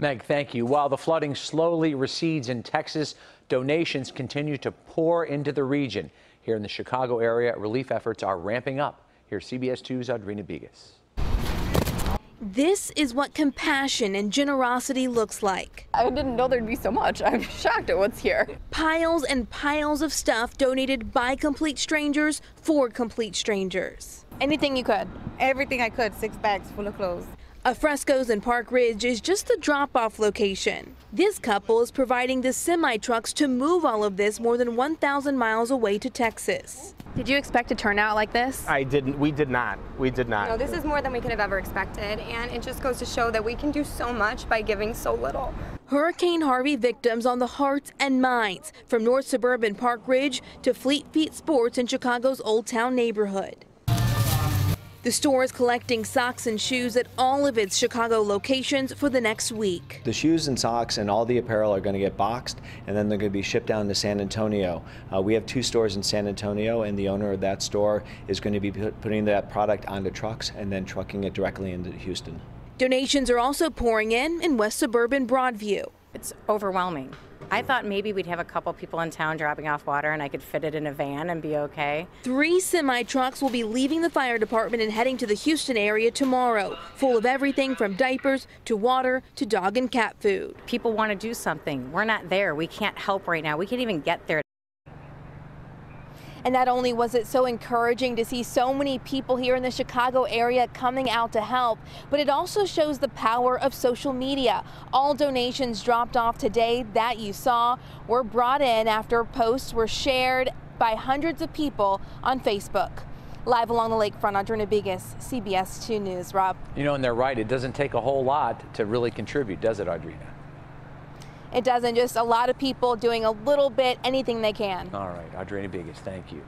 Meg, thank you. While the flooding slowly recedes in Texas, donations continue to pour into the region. Here in the Chicago area, relief efforts are ramping up. Here's CBS 2's Audrina Bigos. This is what compassion and generosity looks like. I didn't know there'd be so much. I'm shocked at what's here. Piles and piles of stuff donated by complete strangers for complete strangers. Anything you could. Everything I could, six bags full of clothes. Afrescos in Park Ridge is just the drop off location. This couple is providing the semi trucks to move all of this more than 1,000 miles away to Texas. Did you expect a turnout like this? I didn't. We did not. We did not. No, this is more than we could have ever expected, and it just goes to show that we can do so much by giving so little. Hurricane Harvey victims on the hearts and minds from North Suburban Park Ridge to Fleet Feet Sports in Chicago's Old Town neighborhood. The store is collecting socks and shoes at all of its Chicago locations for the next week. The shoes and socks and all the apparel are going to get boxed and then they're going to be shipped down to San Antonio. Uh, we have two stores in San Antonio, and the owner of that store is going to be putting that product onto trucks and then trucking it directly into Houston. Donations are also pouring in in West Suburban Broadview. It's overwhelming. I thought maybe we'd have a couple people in town dropping off water and I could fit it in a van and be okay. Three semi trucks will be leaving the fire department and heading to the Houston area tomorrow, full of everything from diapers to water to dog and cat food. People want to do something. We're not there. We can't help right now. We can't even get there. And not only was it so encouraging to see so many people here in the Chicago area coming out to help, but it also shows the power of social media. All donations dropped off today that you saw were brought in after posts were shared by hundreds of people on Facebook. Live along the lakefront, Audrina Bigos, CBS 2 News. Rob. You know, and they're right. It doesn't take a whole lot to really contribute, does it, Audrina? It doesn't. Just a lot of people doing a little bit, anything they can. All right. Audrina Bigos, thank you.